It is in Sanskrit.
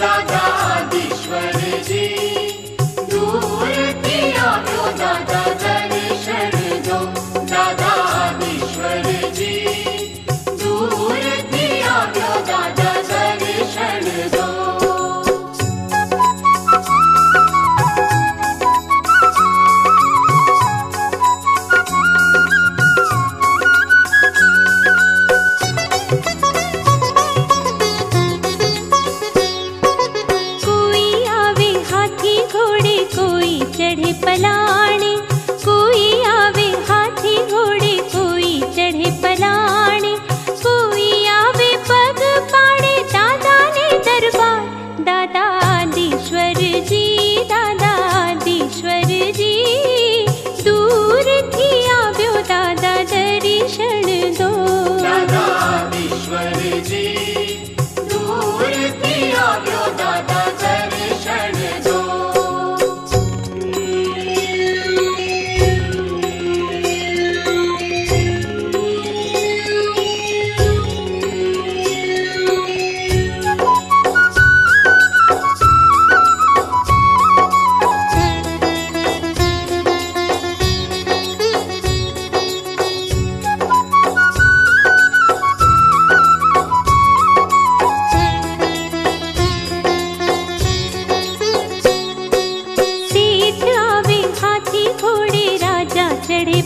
Jagan. कोई चढ़े पलानि षडि